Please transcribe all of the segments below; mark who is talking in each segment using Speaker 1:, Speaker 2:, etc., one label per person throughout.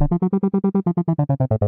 Speaker 1: どどどどどどどどどどどどどどどどど。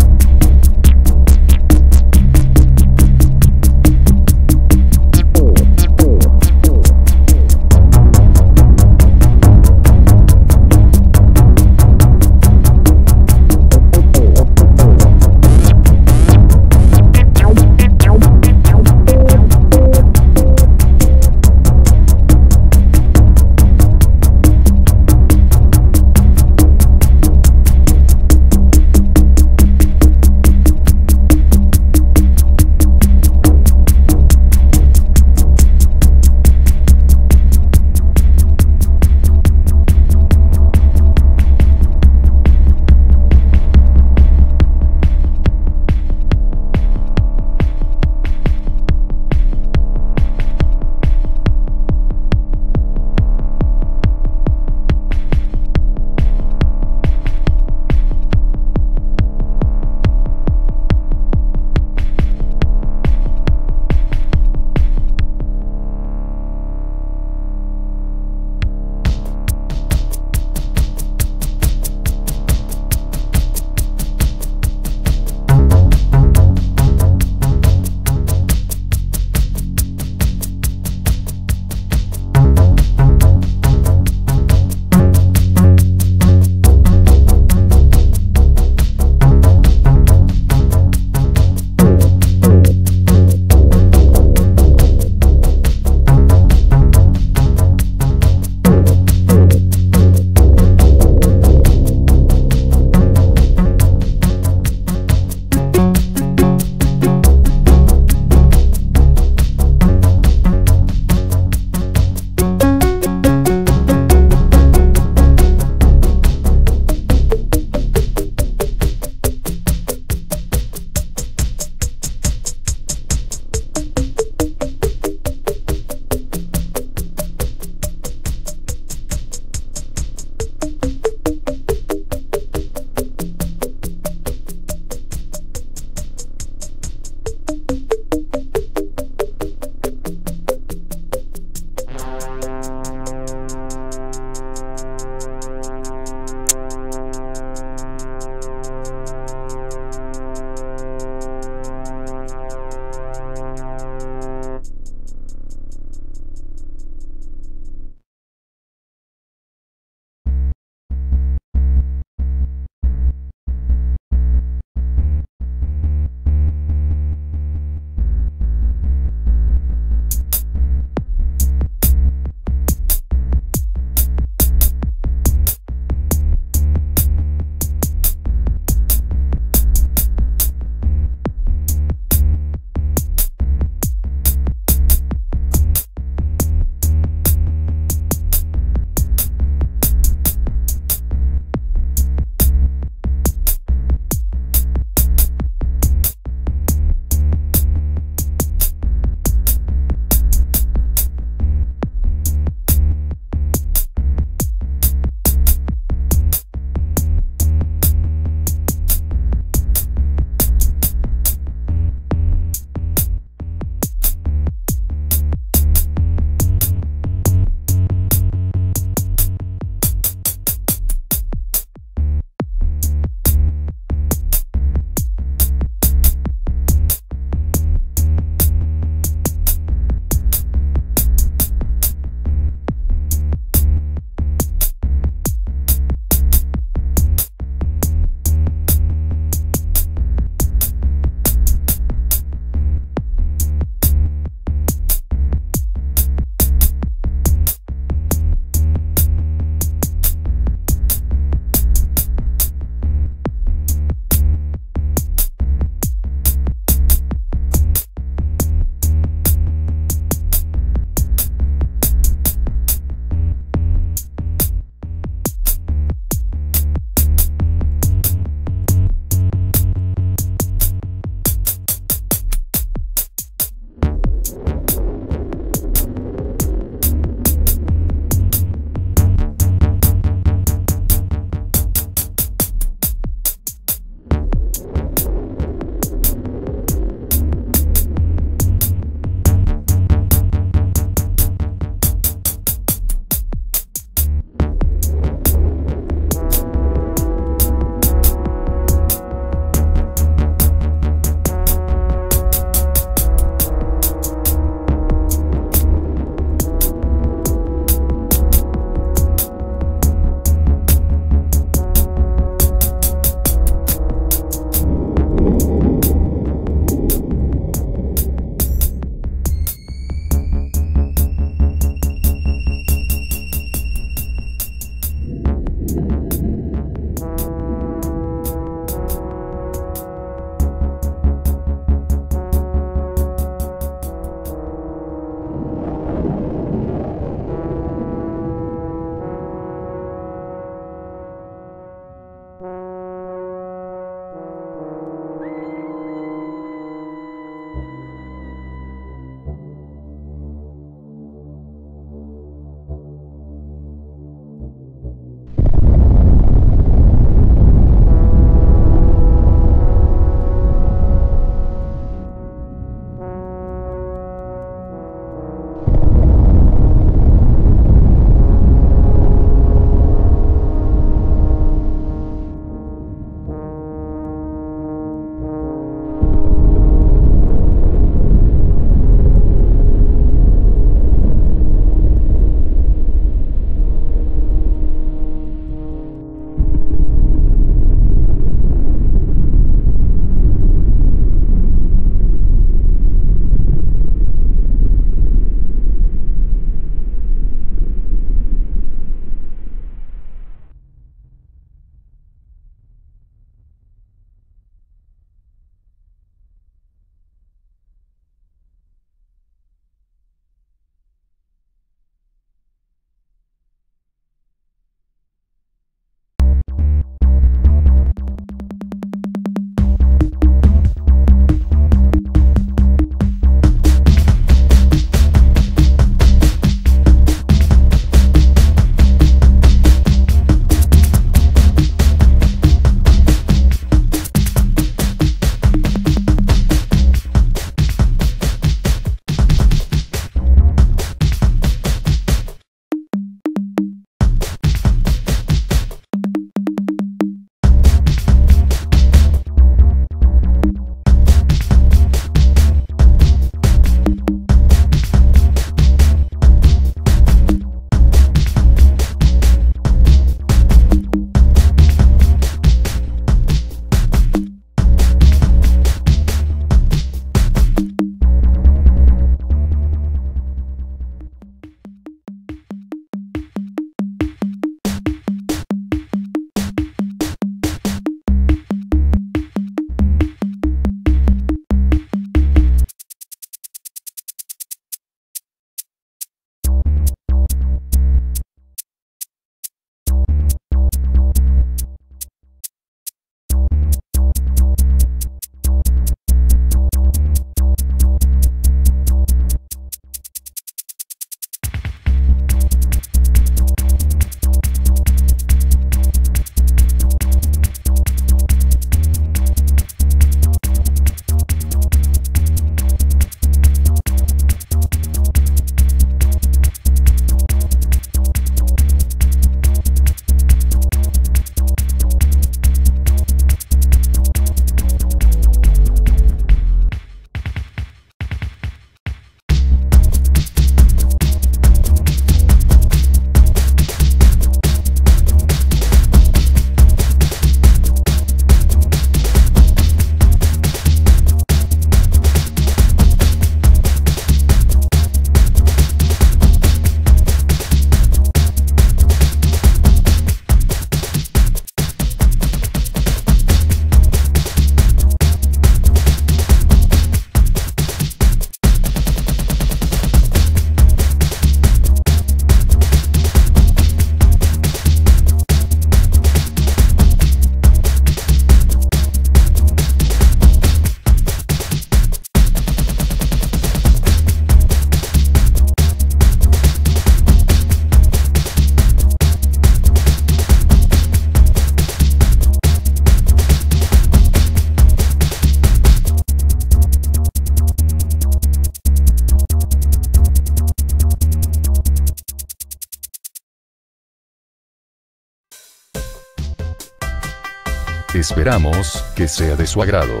Speaker 1: Esperamos que sea de su agrado.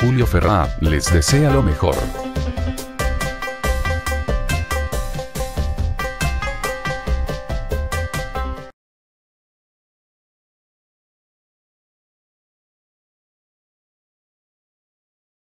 Speaker 1: Julio Ferrá les desea lo mejor.